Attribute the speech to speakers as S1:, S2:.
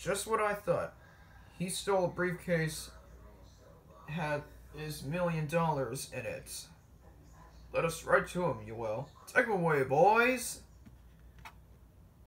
S1: Just what I thought. He stole a briefcase, had his million dollars in it. Let us write to him, you will. Take him away, boys!